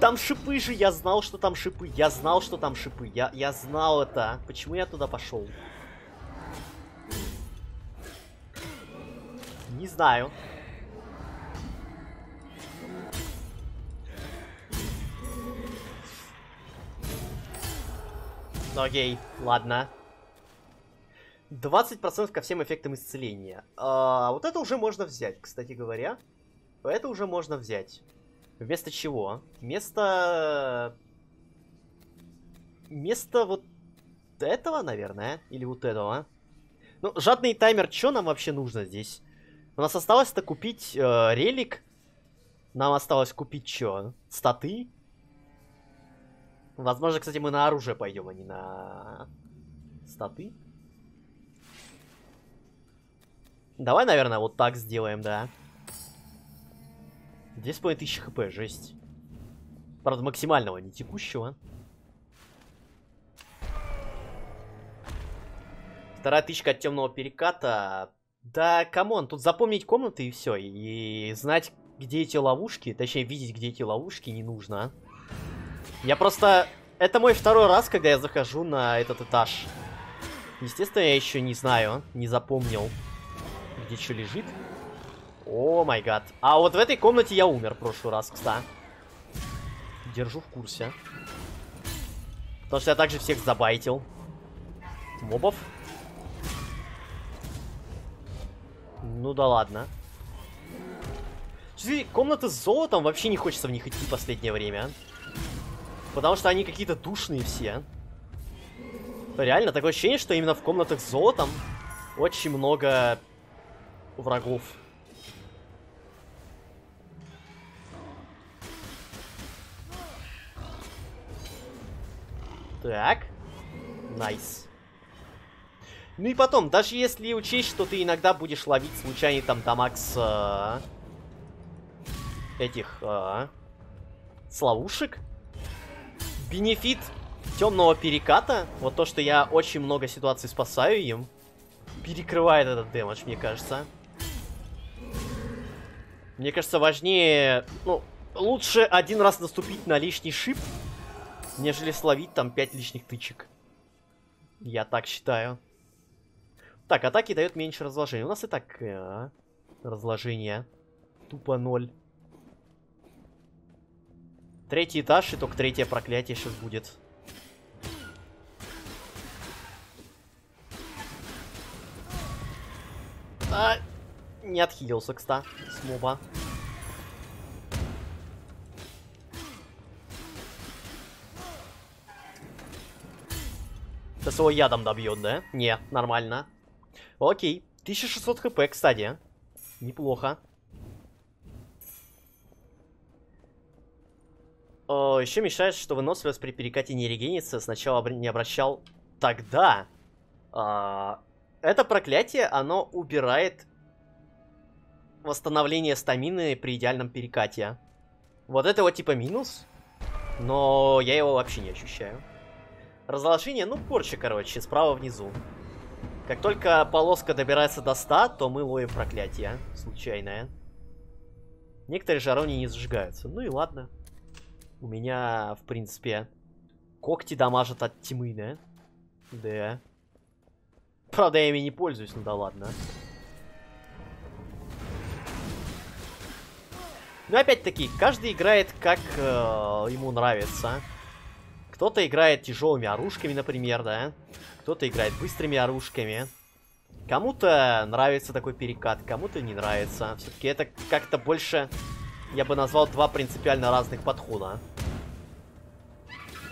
Там шипы же, я знал, что там шипы. Я знал, что там шипы. Я, я знал это. Почему я туда пошел? Не знаю. Окей, ладно. 20% ко всем эффектам исцеления. А, вот это уже можно взять, кстати говоря. Это уже можно взять. Вместо чего? Вместо... Вместо вот этого, наверное, или вот этого. Ну, жадный таймер, что нам вообще нужно здесь? У нас осталось-то купить э, релик. Нам осталось купить что? Статы? Возможно, кстати, мы на оружие пойдем, а не на статы. Давай, наверное, вот так сделаем, да. 2500 хп, жесть. Правда, максимального, не текущего. Вторая тычка от темного переката. Да, come on, тут запомнить комнаты и все. И знать, где эти ловушки, точнее, видеть, где эти ловушки не нужно. Я просто... Это мой второй раз, когда я захожу на этот этаж. Естественно, я еще не знаю, не запомнил, где что лежит. О май гад. А вот в этой комнате я умер в прошлый раз, кстати. Держу в курсе. Потому что я также всех забайтил. Мобов. Ну да ладно. Комнаты с золотом вообще не хочется в них идти в последнее время. Потому что они какие-то душные все. Реально, такое ощущение, что именно в комнатах с золотом очень много врагов. Так. Nice. Ну и потом, даже если учесть, что ты иногда будешь ловить случайный там дамаг с... Э, этих... Э, с ловушек. Benefit темного переката, вот то, что я очень много ситуаций спасаю им, перекрывает этот damage, мне кажется. Мне кажется, важнее... Ну, лучше один раз наступить на лишний шип, нежели словить там 5 лишних тычек. Я так считаю. Так, атаки дают меньше разложения. У нас и так э, разложение тупо ноль. Третий этаж, и только третье проклятие сейчас будет. А, не отхилился, кстати, с моба. Сейчас его ядом добьет, да? Не, нормально. Окей. 1600 хп, кстати. Неплохо. О, еще мешает, что выносливость при перекате не регенится. Сначала не обращал. Тогда... А, это проклятие, оно убирает восстановление стамины при идеальном перекате. Вот это вот типа минус. Но я его вообще не ощущаю. Разложение, ну, порча, короче, справа внизу. Как только полоска добирается до 100, то мы ловим проклятие. Случайное. Некоторые жарони не зажигаются. Ну и ладно. У меня, в принципе, когти дамажат от тьмы, да? Да. Правда, я ими не пользуюсь, ну да ладно. Но опять-таки, каждый играет как э, ему нравится. Кто-то играет тяжелыми оружками, например, да? Кто-то играет быстрыми оружками. Кому-то нравится такой перекат, кому-то не нравится. Все-таки это как-то больше, я бы назвал, два принципиально разных подхода.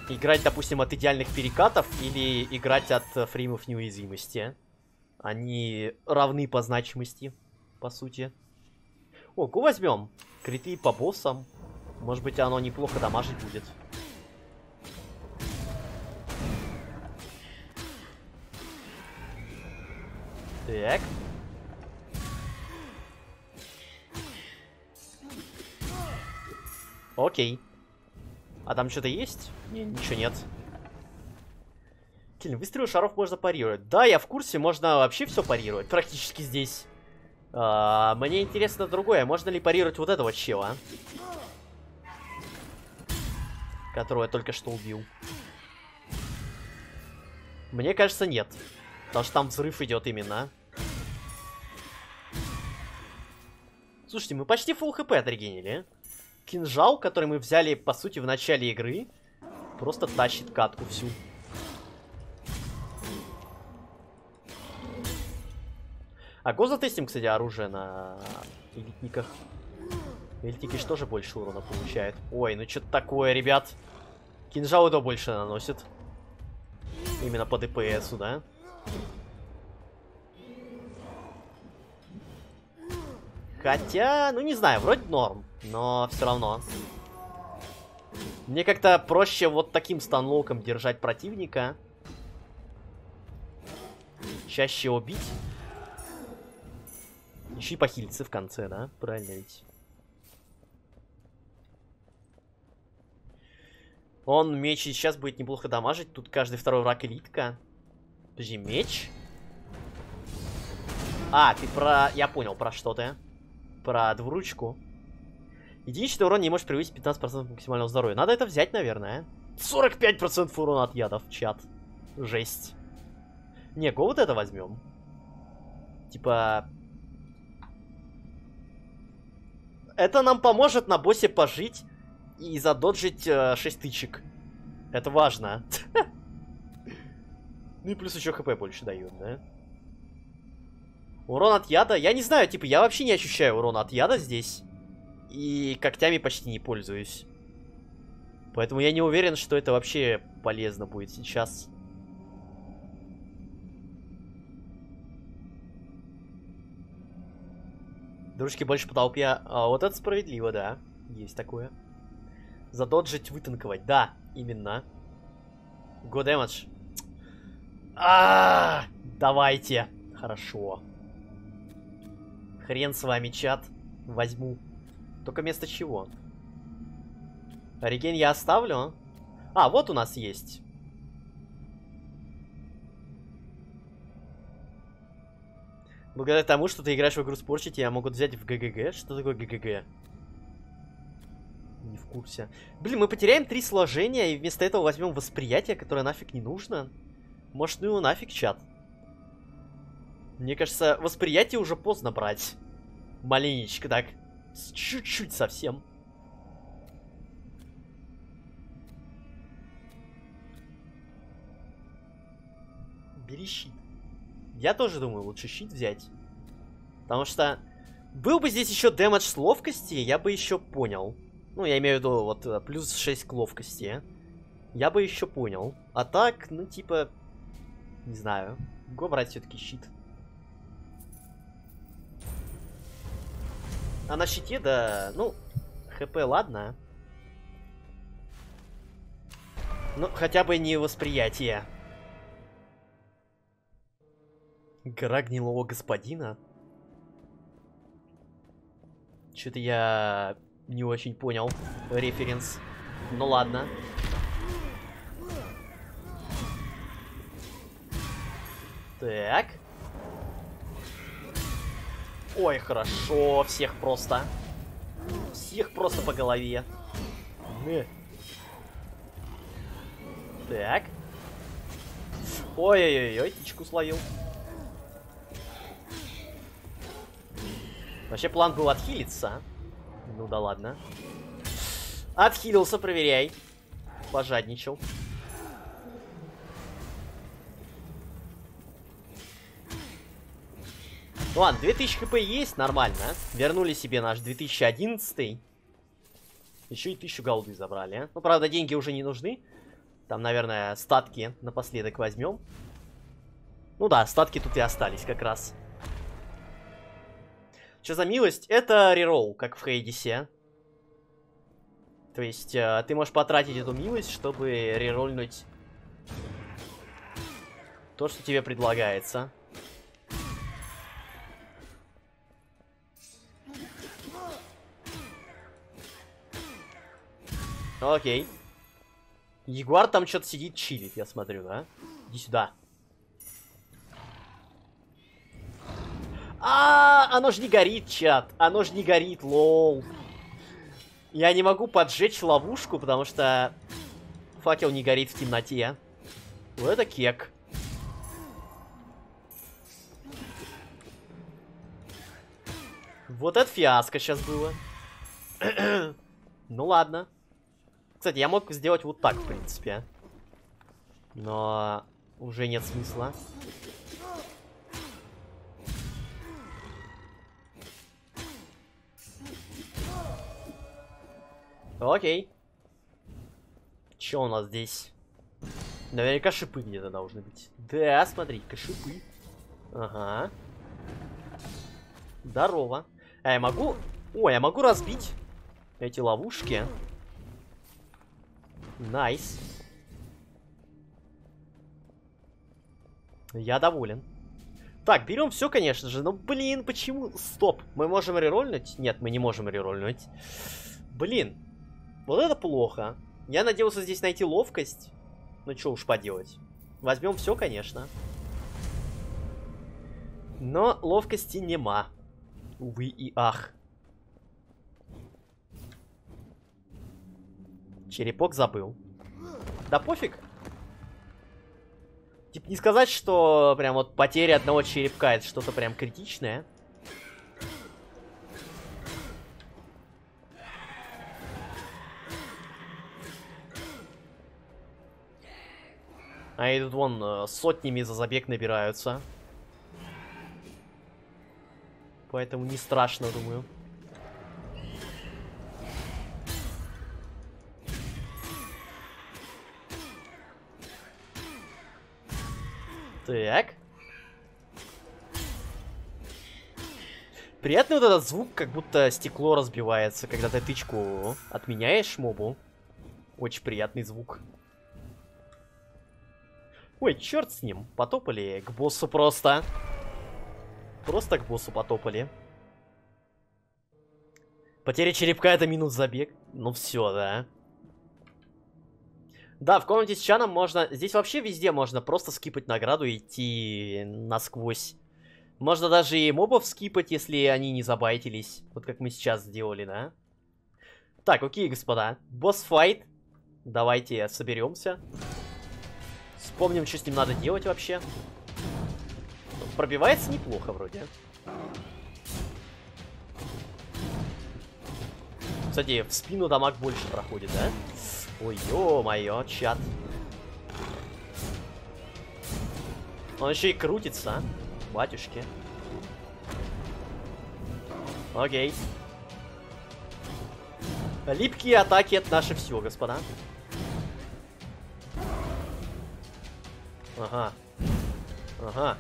Играть, допустим, от идеальных перекатов или играть от фреймов неуязвимости. Они равны по значимости, по сути. О, го возьмем. Криты по боссам. Может быть, оно неплохо дамажить будет. Так. Окей. А там что-то есть? Не, ничего нет. Килин, выстрелы шаров можно парировать. Да, я в курсе, можно вообще все парировать. Практически здесь. А, мне интересно другое. Можно ли парировать вот этого чела? Которого я только что убил. Мне кажется, нет. Потому что там взрыв идет именно. Слушайте, мы почти фул хп отрегенили. Кинжал, который мы взяли, по сути, в начале игры, просто тащит катку всю. А го затестим, кстати, оружие на элитниках. Элитники что же больше урона получают? Ой, ну что-то такое, ребят. Кинжал это больше наносит. Именно по ДПСу, да? Хотя, ну не знаю, вроде норм, но все равно. Мне как-то проще вот таким станлоком держать противника. Чаще убить. Еще и похилиться в конце, да? Правильно ведь. Он меч сейчас будет неплохо дамажить. Тут каждый второй враг элитка. Подожди, меч? А, ты про... Я понял, про что ты. Про двуручку. Единичный урон не может превысить 15% максимального здоровья. Надо это взять, наверное. 45% урона от ядов, чат. Жесть. Не, го вот это возьмем. Типа, Это нам поможет на боссе пожить и задоджить э, 6 тычек. Это важно. *laughs* Ну и плюс еще хп больше дают, да? Урон от яда? Я не знаю, типа, я вообще не ощущаю урона от яда здесь. И когтями почти не пользуюсь. Поэтому я не уверен, что это вообще полезно будет сейчас. Дружки больше по толпе. А, вот это справедливо, да. Есть такое. Задоджить, вытанковать. Да, именно. Go damage. А, -а, -а давайте. Хорошо. Хрен с вами, чат. Возьму. Только вместо чего? Реген я оставлю. А, вот у нас есть. Благодаря тому, что ты играешь в игру с порчей, тебя могут взять в ГГГ. Что такое ГГГ? Не в курсе. Блин, мы потеряем три сложения и вместо этого возьмем восприятие, которое нафиг не нужно. Может, ну его нафиг, чат. Мне кажется, восприятие уже поздно брать. Маленечко так. Чуть-чуть совсем. Бери щит. Я тоже думаю, лучше щит взять. Потому что был бы здесь еще дэмэдж с ловкости, я бы еще понял. Ну, я имею в виду, вот, э, плюс 6 к ловкости. Я бы еще понял. А так, ну, типа, не знаю. Го брать все-таки щит. А на щите, да, ну, хп, ладно. Ну, хотя бы не восприятие. Гора гнилого господина. Что-то я не очень понял референс. Ну ладно. Так. Ой, хорошо. Всех просто. Всех просто по голове. Не. Так. Ой-ой-ой, птичку словил. Вообще план был отхилиться. Ну да ладно. Отхилился, проверяй. Пожадничал. Ладно, 2000 хп есть, нормально. Вернули себе наш 2011. Еще и 1000 голды забрали. А? Ну, правда, деньги уже не нужны. Там, наверное, статки напоследок возьмем. Ну да, статки тут и остались как раз. Что за милость? Это реролл, как в Хейдисе. То есть, э, ты можешь потратить эту милость, чтобы рерольнуть то, что тебе предлагается. Окей. Ягуар там что-то сидит, чилит, я смотрю, да? Иди сюда. А, оно же не горит, чат. Оно же не горит, лол. Я не могу поджечь ловушку, потому что факел не горит в темноте. Вот это кек. Вот это фиаско сейчас было. *clears throat* ну ладно. Кстати, я мог сделать вот так, в принципе. Но уже нет смысла. Окей. Что у нас здесь? Наверняка шипы где-то должны быть. Да, смотри-ка. Ага. Здорово. А я могу... О, я могу разбить эти ловушки. Nice. Я доволен. Так, берем все, конечно же. Но, блин, почему... Стоп. Мы можем рерольнуть? Нет, мы не можем рерольнуть. Блин. Вот это плохо. Я надеялся здесь найти ловкость. Ну, что уж поделать. Возьмем все, конечно. Но ловкости нема. Увы и ах. Черепок забыл. Да пофиг. Типа не сказать, что прям вот потеря одного черепка это что-то прям критичное. А тут вон э, сотнями за забег набираются. Поэтому не страшно, думаю. Так. Приятный вот этот звук, как будто стекло разбивается, когда ты тычку отменяешь мобу. Очень приятный звук. Ой, черт с ним. Потопали к боссу просто. Просто к боссу потопали. Потеря черепка это минус забег. Ну все, да. Да, в комнате с Чаном можно... Здесь вообще везде можно просто скипать награду и идти насквозь. Можно даже и мобов скипать, если они не забайтились. Вот как мы сейчас сделали, да? Так, окей, господа. Босс-файт. Давайте соберемся. Вспомним, что с ним надо делать вообще. Пробивается неплохо вроде. Кстати, в спину дамаг больше проходит, да? Ой, ё-моё, чат. Он еще и крутится, а? Батюшки. Окей. Липкие атаки это наше все, господа. Ага. Ага.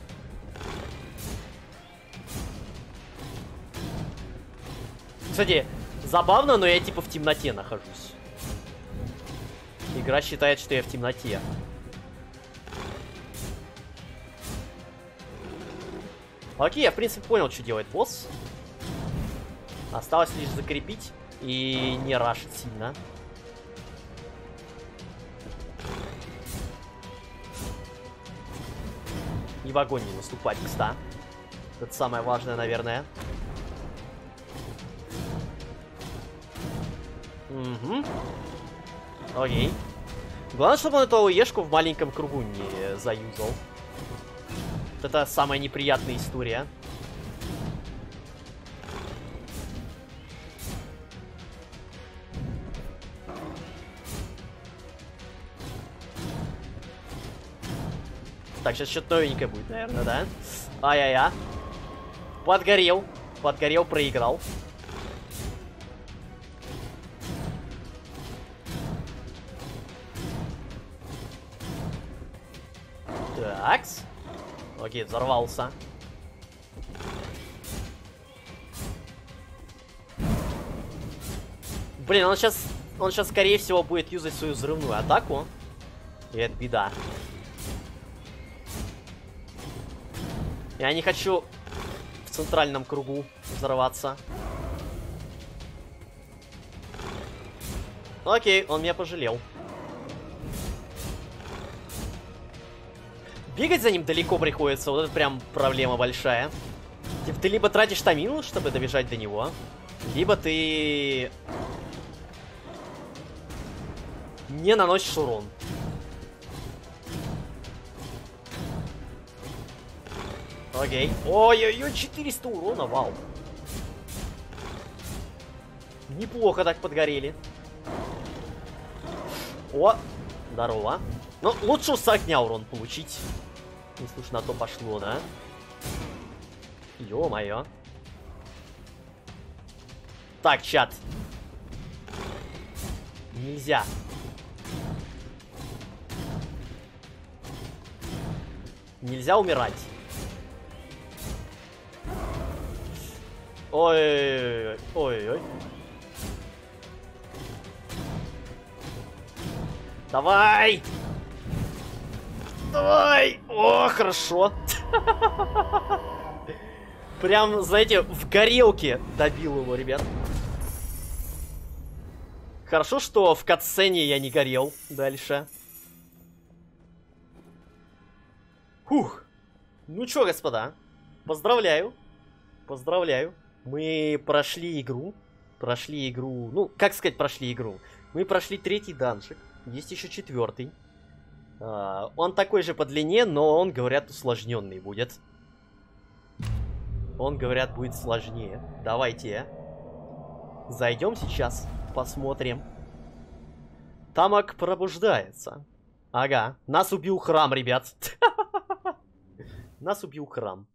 Кстати, забавно, но я типа в темноте нахожусь. Игра считает, что я в темноте. Окей, я в принципе понял, что делает босс. Осталось лишь закрепить и не рашить сильно. И в огонь не наступать, кста. Это самое важное, наверное. Угу. Окей. Главное, чтобы он эту ОЕшку в маленьком кругу не заюзал. Вот это самая неприятная история. Так, сейчас что-то новенькое будет, наверное, да? Ай-яй-яй. Подгорел. Подгорел, проиграл. Окей, взорвался. Блин, он сейчас, он сейчас, скорее всего, будет юзать свою взрывную атаку. И это беда. Я не хочу в центральном кругу взорваться. Окей, он меня пожалел. Бегать за ним далеко приходится, вот это прям проблема большая. Типа ты либо тратишь тамину, чтобы добежать до него, либо ты не наносишь урон. Окей. Ой-ой-ой, 400 урона, вау. Неплохо так подгорели. О, здорово. Ну, лучше с огня урон получить. Если уж на то пошло, да? Ё-моё. Так, чат. Нельзя. Нельзя умирать. Ой, ой, ой. Давай! Давай! О, хорошо. Прям, знаете, в горелке добил его, ребят. Хорошо, что в катсцене я не горел дальше. Фух. Ну чё, господа, поздравляю. Поздравляю. Мы прошли игру. Прошли игру. Ну, как сказать, прошли игру. Мы прошли третий данжик. Есть еще четвертый. А, он такой же по длине, но он, говорят, усложненный будет. Он, говорят, будет сложнее. Давайте. Зайдем сейчас, посмотрим. Тамок пробуждается. Ага, нас убил храм, ребят. *laughs* Нас убил храм.